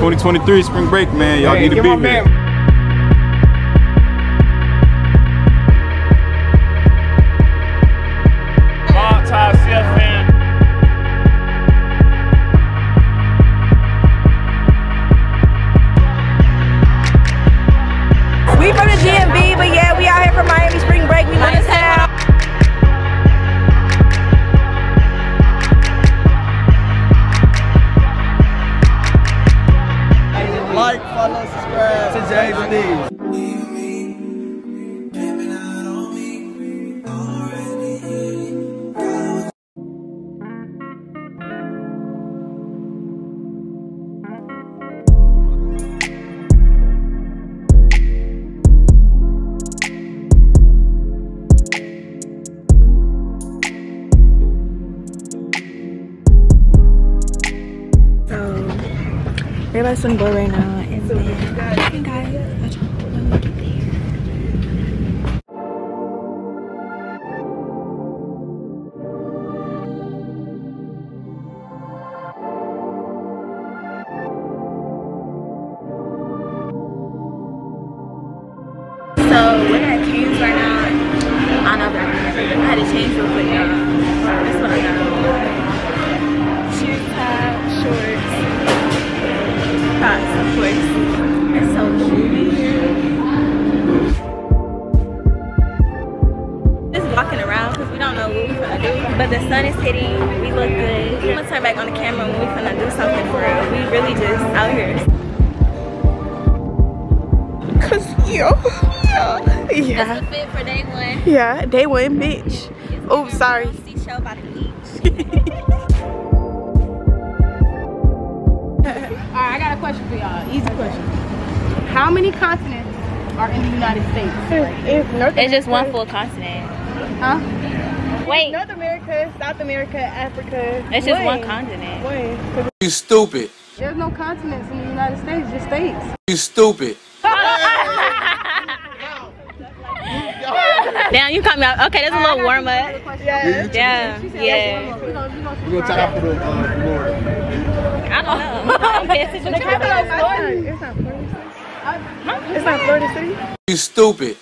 2023 spring break, man. Y'all Hey, need to be here. Everybody's on board right now, and then. I hear me. I had to change real quick, y'all. I got. Sun is hitting. We look good. I'm gonna turn back on the camera when we're gonna do something for real. We really just out here. Cause yo, yeah, yeah, That's fit for day one. yeah. Day one, bitch. Oh, sorry. See by the beach. Alright, I got a question for y'all. Easy question. How many continents are in the United States? It's just one full continent. Huh? Wait, North America, South America, Africa. it's just one continent. One. You stupid. There's no continents in the United States, just states. You stupid. Damn, you caught me out. Okay, that's a little warm up. Yeah. Damn, yeah. We gonna, we gonna, We're gonna try out for the uh, Florida. I don't know. I don't pay attention to It's not Florida. Florida. It's not Florida City. You stupid.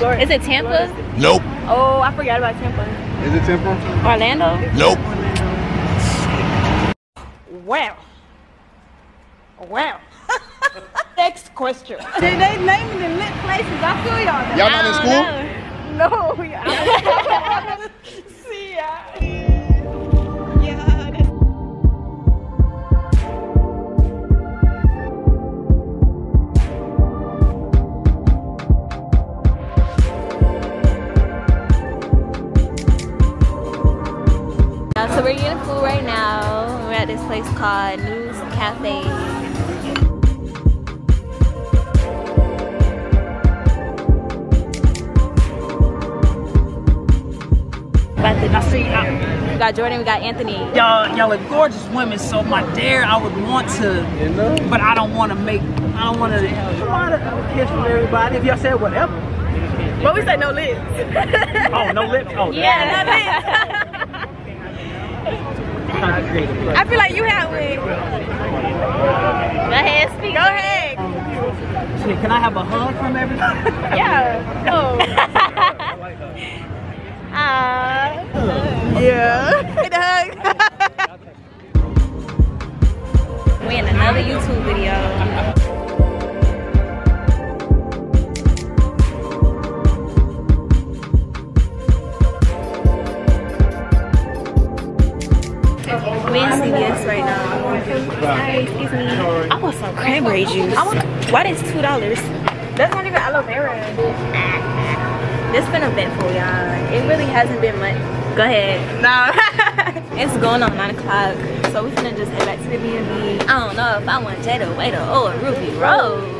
Is it Tampa? Nope. Oh, I forgot about Tampa. Is it Tampa? Orlando? Nope. Wow. Wow. Next question. they, they naming the lit places. I feel y'all. Y'all not in school? know. No, so we're getting food right now. We're at this place called News Cafe. I see, I, we got Jordan, we got Anthony. y'all, y'all are gorgeous women. So my dare, I would want to, but I don't want to make, I don't want to. A lot of kiss from everybody. If y'all said whatever. But we said no lips. Oh, no lips. Oh, Yeah, no lips. Kind of creative. I feel like you have one. Go ahead, speak. Go ahead. Shit, Can I have a hug from everybody? Yeah. Oh. Uh, Aww. Yeah. The hug. We in another YouTube video. We in CVS right now. Excuse me. I want some cranberry juice. I want, why this two dollars? That's not even aloe vera. This been eventful, y'all. It really hasn't been much. Go ahead. No. It's going on 9 o'clock, so we finna just head back to the B&B. I don't know if I want Jada Waiter or Ruby Road.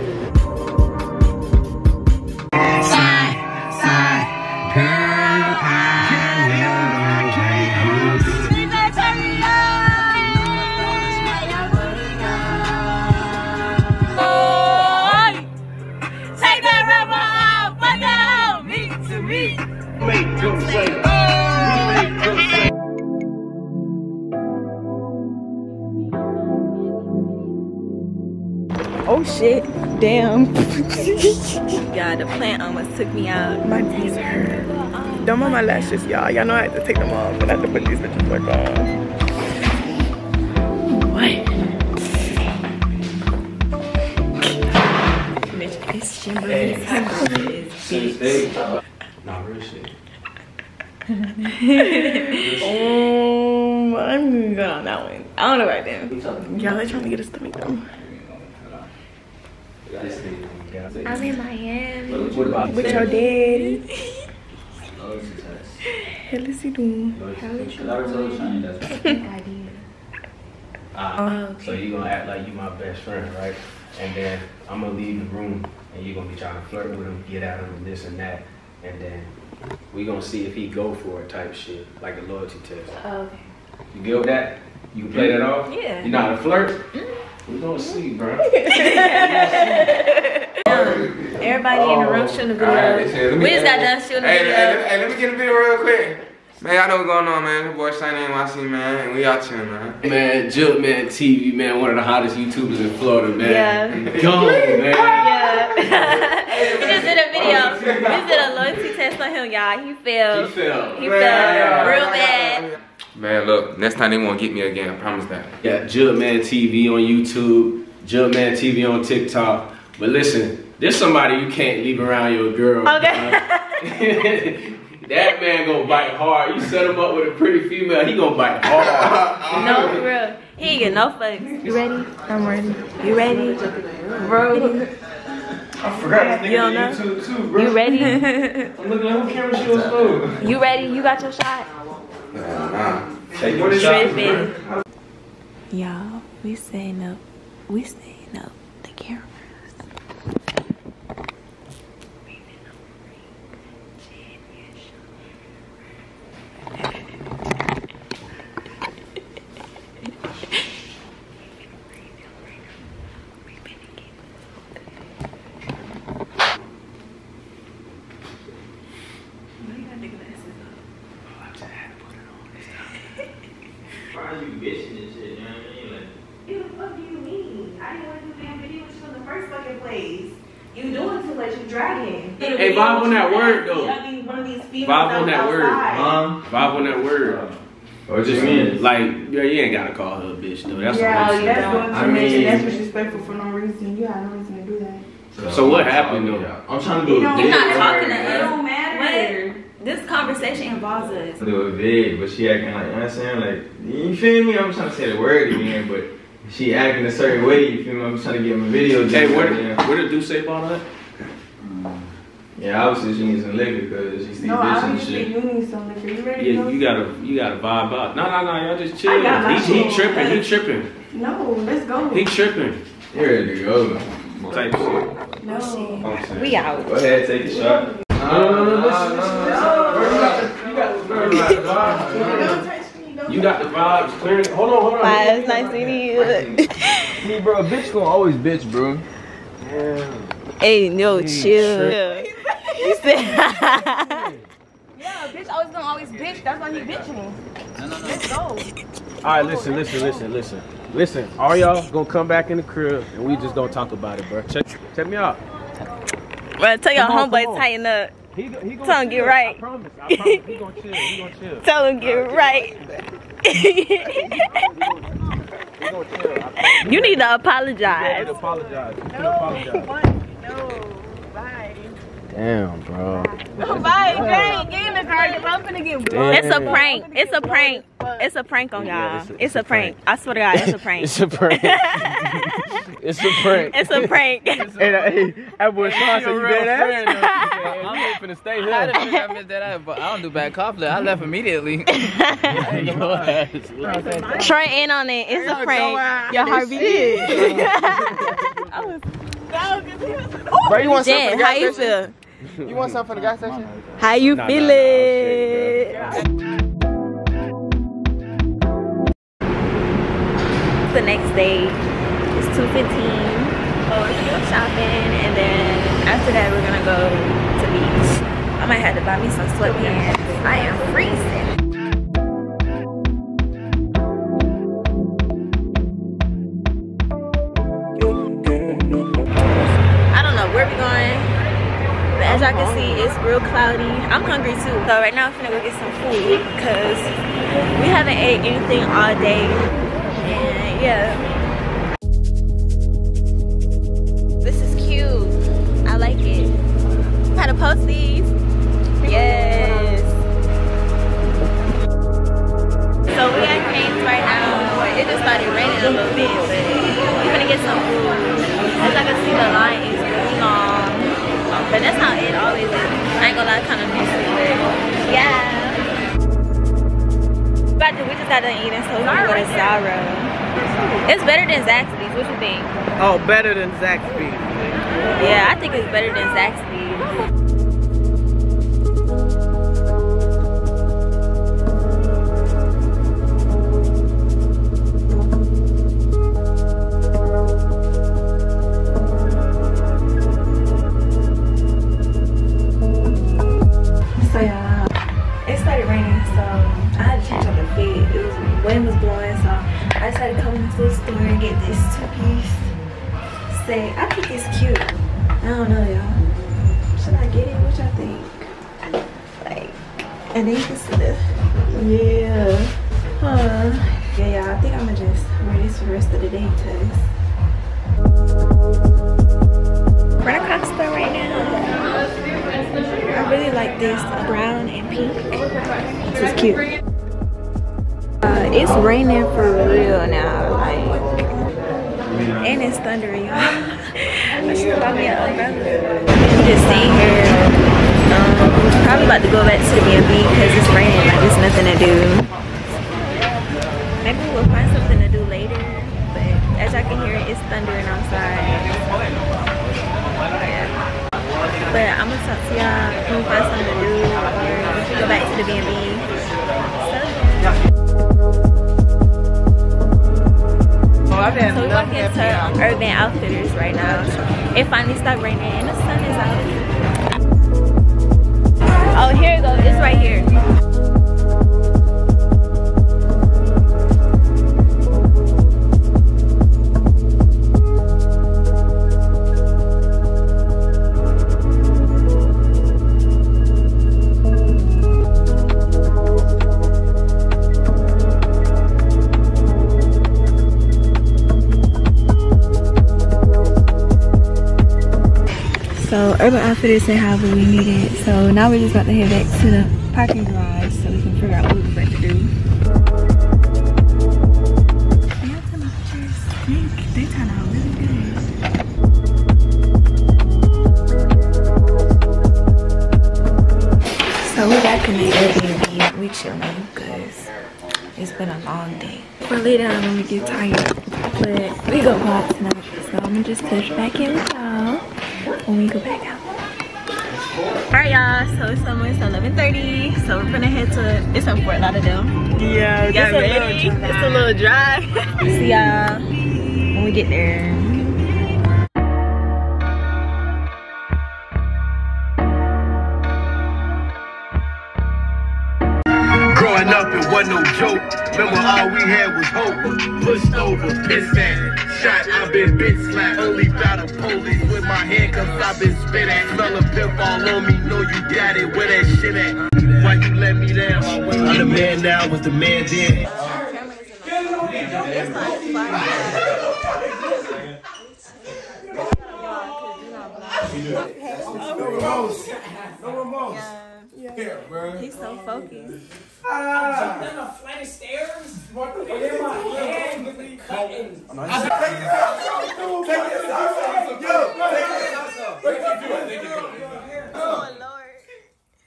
Oh shit. Damn. yeah, the plant almost took me out. My knees hurt. Don't mind my lashes, y'all. Y'all know I had to take them off and I had to put these bitches back on. Bitch, it's shimmering. Nah, real shit. Um, I'm gonna go on that one. I don't know about them. Y'all they trying to get us to make them. I'm in Miami. What about With your daddy. Hell is he doing? Uh, so you're gonna act like you my best friend, right? And then I'm gonna leave the room, and you're gonna be trying to flirt with him, get at him, and this and that, and then we gonna see if he go for it, type shit, like a loyalty test. Okay. You good with that? You play that off? Yeah. You know how to flirt? We gonna see, bro. Everybody in the room shooting oh, a video. Alright, listen, let me- we just got done shooting a Hey, video. hey, let- hey, let me get a video real quick. Man, y'all know what's going on, man. The boy Shane NYC, man, and we out here, man. Man, Jill Man TV, man, one of the hottest YouTubers in Florida, man. Yeah. Gone, man. Yeah. we just did a video. We just did a loyalty test on him, y'all. He failed. He fell. He failed real bad. Man, look, next time they won't get me again, I promise that. Yeah, Jill Man TV on YouTube, Jill Man TV on TikTok. But listen, there's somebody you can't leave around your girl. Okay. that man gonna bite hard. You set him up with a pretty female, he gonna bite hard. no, for real. He ain't get no fucks. You ready? I'm ready. You ready? Bro. I forgot You don't know? YouTube too, bro. You ready? I'm looking at who camera she was for. You ready? You got your shot? Nah. Take your shot. Y'all, we setting up. We setting up the cameras. Why are you bitching and shit, you know what I mean? Like, What the fuck do you mean? I didn't want to do damn video with you in the first fucking place. You doing too much, you dragging. Hey, vibe on that word, though. I need one of these females Vibe on that word. Oh, outside. Vibe on that word. What you mean? Like, yeah, you ain't gotta call her a bitch though. That's Yeah, some that's bullshit. going I too mean- that's disrespectful for no reason. You had no reason to do that. So what happened though? I'm trying to do You a don't- vid. You're not talking to It don't matter. This conversation involves us. do a vid, but she acting like, you know what I'm saying? Like, you feel me? I'm trying to say the word again, but she acting a certain way, you feel me? I'm trying to get my video. Hey, done, what yeah. what did Duce say about that? Yeah, obviously she needs some liquor because she see No, bitch and obviously shit. you need some liquor. You ready to Yeah, go? you gotta you gotta vibe out. No, no, no, y'all just chill. I got my He, he tripping, he tripping, No, let's go. he tripping. You ready to go? Type shit. no. Oh, we out. Go ahead, take a shot. No, no, no, listen, listen, listen. You got, you got, the vibes. You got the vibes clear. Hold on, hold on. Bye, it's nice meeting you. See, bro, a bitch gonna always bitch, bro. hey, no, chill. You said. Yeah, bitch always gonna always bitch. That's why he bitching. Let's go. All right, listen, listen, listen, listen, listen. All y'all gonna come back in the crib and we just gonna talk about it, bro. Check, check me out. Bro, tell your homeboy come tighten up. He, he gonna Tell him get right. I promise. I promise. He gonna chill. He gonna chill. Tell him get right. He gonna chill. You need to apologize. to. You need to apologize. No, bye. Damn, bro. Bye, Jane. Get in the car. I'm finna get blown. It's a prank. It's a prank. It's a prank on y'all. it's a- It's a prank. I swear to God, it's a prank. It's a prank. it's a prank. It's a prank. Hey, that- hey, that boy Sean said you dead ass. I'm You ain't finna stay I here. didn't think I missed that out, but I don't do bad conflict. I left immediately. Hey. Trey in on it. It's a prank. Your heartbeat. Bro, you want something Jen, from the how you feel? You want something from the gas station? How you Nah, nah, feeling? nah, I'm the next day. It's 2.15. Oh, we're gonna go shopping and then after that we're gonna go to beach. I might have to buy me some sweatpants. I am freezing. As y'all can see, it's real cloudy. I'm hungry too. So right now I'm gonna go get some food because we haven't ate anything all day. And yeah. This is cute. I like it. How to post these? Yes. So we at Cane's right now. It just started raining a little bit, but we're gonna get some food. As I can see, the line. But that's how it always is. I ain't gonna lie, kind of miss it, but yeah. But we just got done eating, so we're gonna go to Zara. It's better than Zaxby's. What you think? Oh, better than Zaxby's. Yeah, I think it's better than Zaxby's. Get this two-piece set. I think it's cute. I don't know, y'all. Should I get it? What y'all think? Like, and then you can see the yeah. Huh. Yeah, y'all. I think I'm gonna just wear this for the rest of the day, cause we're in a cock right now. I really like this brown and pink. This is cute. Uh, it's raining for real now, and it's thundering, y'all. I should buy me an umbrella. I'm just sitting here. Um, probably about to go back to the B&B because it's raining, like there's nothing to do. Maybe we'll find something to do later, but as y'all can hear, it's thundering outside. But I'm gonna talk to y'all when we find something to do or go back to the So, so we walking into Urban Outfitters right now. It finally stopped raining and the sun is out. Oh, here it goes. It's right here. So Urban Outfitters said however we needed. So now we're just about to head back to the parking garage so we can figure out what we're about to do. Can y'all tell my pictures? They, they turn out really good. So we're back in the Airbnb. We chilling because it's been a long day. We're later on when we get tired. But we go vlog tonight. So I'm gonna just touch back in with y'all when we go back out. Alright y'all, so it's almost 11.30. So we're gonna head to, it's in Fort Lauderdale. Yeah, Y'all it's a ready? little It's a little drive. See y'all when we get there. Growing up, it wasn't no joke. Remember, all we had was hope. Pushed over, pissed at, shot, I've been bit slapped. Only bout the police with my handcuffs, I've been spit at. Smell a pimp all on me, know you got it. Where that shit at? Why you let me down? I'm the man now, was the man then. Yeah, bro. He's so oh, focused. a flight of stairs. In my hand.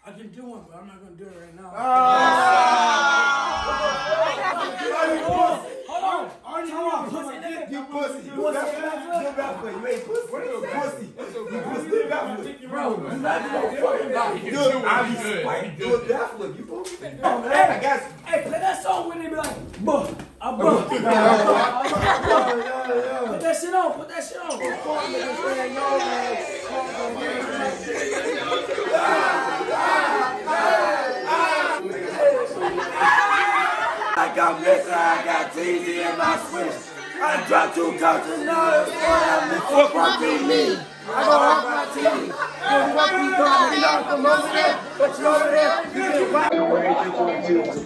I can do one, but I'm not gonna do it right now. Hold on. Hold on. Pussy, nigga. You pussy. You want some You for you ain't pussy. You pussy. You pussy. back for Bro, you not doing fucking Do it. I be spiked. Do a backflip. You pussy. Oh, man. I got you. Hey, play that song when they be like, buh, I buh. Put that shit on, put that shit on. I got messed I got TZ in my switch. I dropped two couches now, it's for them to fuck with me. I go off my TV. You fuck me calling me out from over there, but you over there, you get wild.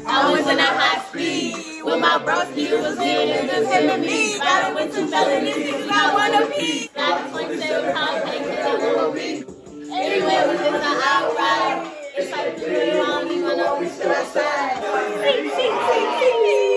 I was in that high speed with my broski. It was in just him and me. Got it with two felonies. You got one apiece. Got it 27 times. Can't catch a little beat. Anyway, we just an outright. It's like the three, I don't even know we still outside. Look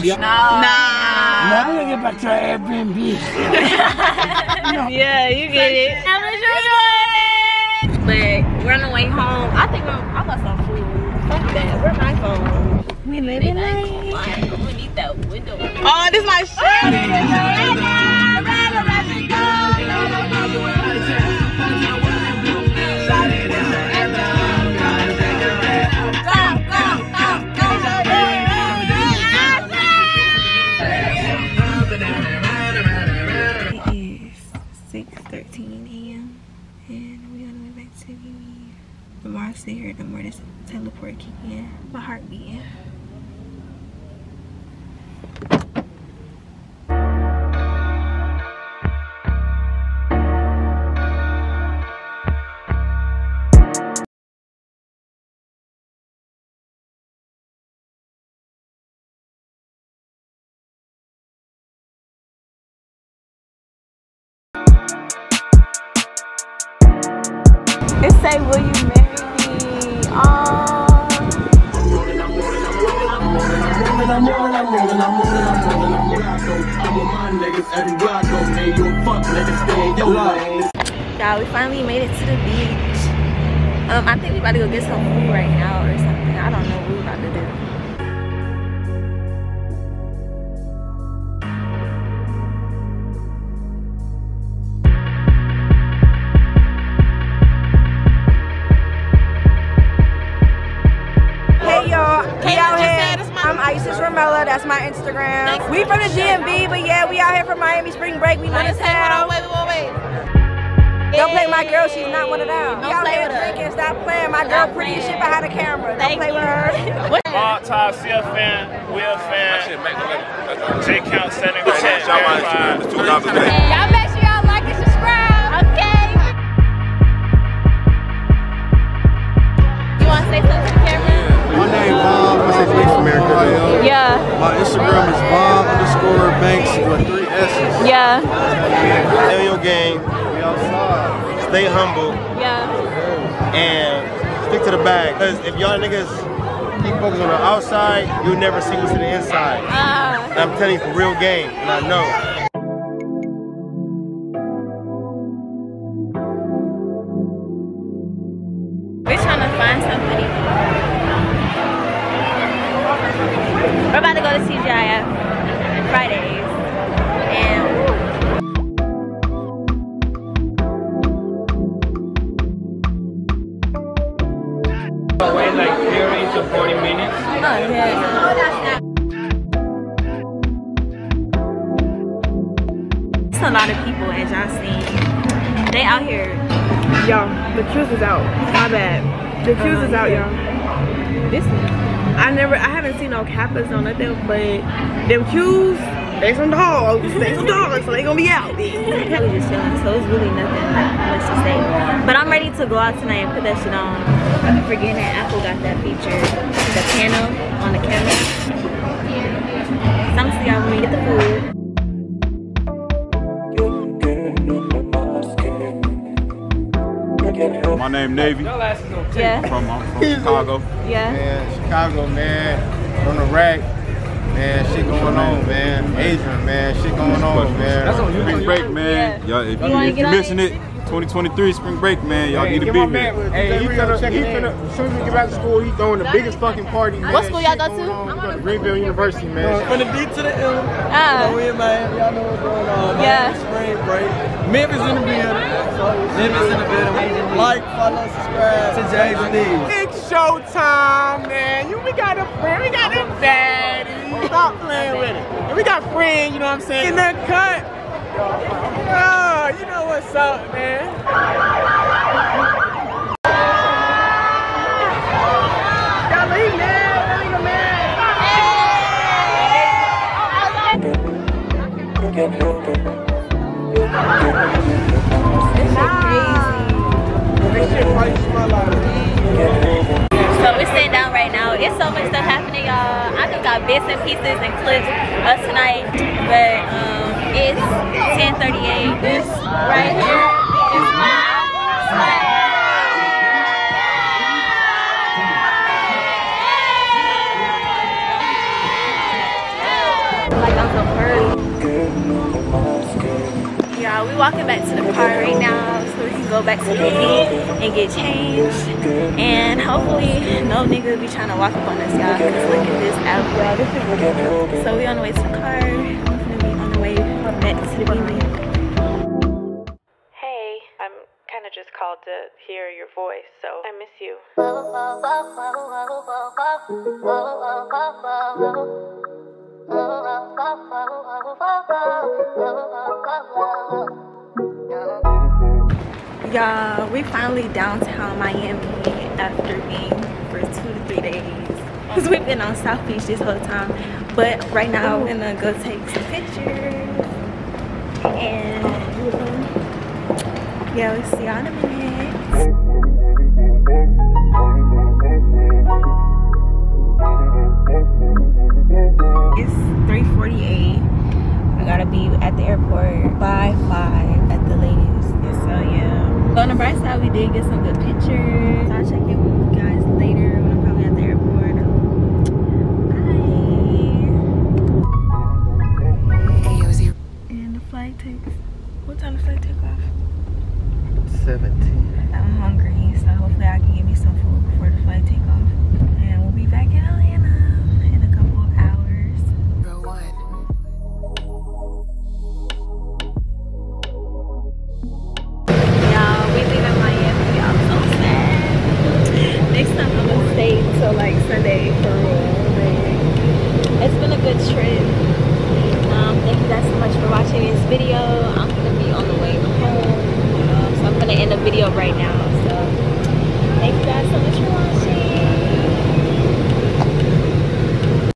Yeah. Nah. Now I'm gonna get back to Airbnb. yeah, you get it. But we're on the way home. I think I'm, I got some food. Fuck that. Where's my phone? We living life. We need that window. Oh, this is my shit. Oh, say, will you marry me? Oh. Y'all, we finally made it to the beach. Um, I think we about to go get some food right now or something. I don't know but yeah, we out here for Miami Spring Break. We lit as hell. Don't play my girl, she's not one of them. We out here drinking, stop playing. My girl pretty as shit behind the camera. Don't play with her. Mark Todd, CF fan, Will fan, J Count 75. Y'all make sure y'all like and subscribe. Okay. You want to say something to the camera? My name is Bob. I say Thanks America. Yeah. My Instagram is Bob underscore Banks with three S's. Yeah. Tell your game. We outside. Stay humble Yeah. and stick to the bag. Cause if y'all niggas keep focusing on the outside, you'll never see what's in the inside. Ah. I'm telling you for real game, and I know. We're trying to find somebody. We're about to go to TGIF Fridays. And Wait like 30 to 40 minutes. oh yeah. It's a lot of people as y'all seen. They out here. Y'all, the truth is out. My bad. The truth is out, y'all. This I never I haven't seen no kappas on nothing, but them cues, they some dogs. They some dogs, so they gonna be out. We just chilling, so it's really nothing much to say. But I'm ready to go out tonight and put that shit on. I keep forgetting that Apple got that feature, the panel on the camera. So I'm gonna get the food. My name Navy. Yeah. From I'm from Chicago. Yeah. Man, Chicago, man. On the rack. Man, shit going on, man. Adrian, man. Shit going on, man. Spring break, man. Y'all, if, You you, if you're on missing it? it, 2023 spring break, man. Y'all need to get be my here. man, hey, he finna, he finna, as soon as we get back to school, he throwing the biggest fucking party. Man. What school y'all go Shit to? going on. We go to Greenville University, man. From the D to the M. Ah. You know, we in Miami. Y'all know what's going on. man. Yeah. Spring break. Memphis in the building. Memphis in the building. Like, follow, subscribe to James and Eve. It's showtime, man. You, we got a friend, we got a baddie. Stop playing with it. And we got friends, you know what I'm saying? In the cut. Oh, you know what's up, man. Y'all leave, man. Y'all man. So we're sitting down right now. It's so much stuff happening, y'all. I just got bits and pieces and clips of tonight, but um, it's 10:38. This right here walking back to the car right now so we can go back to the meet and get changed. And hopefully no nigga be trying to walk up on us, y'all. Cause look at this outfit. So we on the way to the car. I'm gonna be on the way back to the meet. Hey, I'm kind of just called to hear your voice, so I miss you. y'all we finally downtown miami after being for two to three days because we've been on south beach this whole time but right now Ooh. i'm gonna go take some pictures and yeah we'll see y'all in a minute it's 3:48. i gotta be at the airport by 5 on the bright side, we did get some good pictures. I'll check